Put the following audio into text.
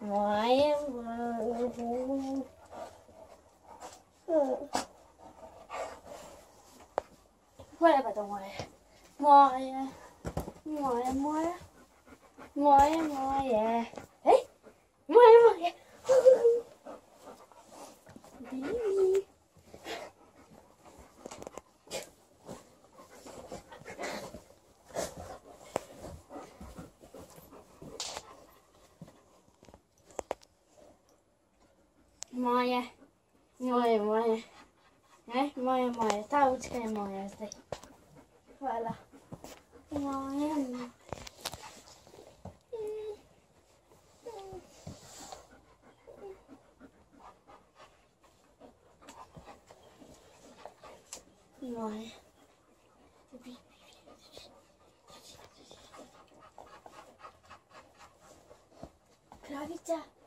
ngoại ừ. quay lại bà tàu ngoài. Ngồi à, ngồi em mới ngồi em ngồi à. Ấy Moje. Moje, moje. Ne? Moje, moje. Ta łódźka je moja zdaj. Hvala. Moje, moje. Moje. Krawica.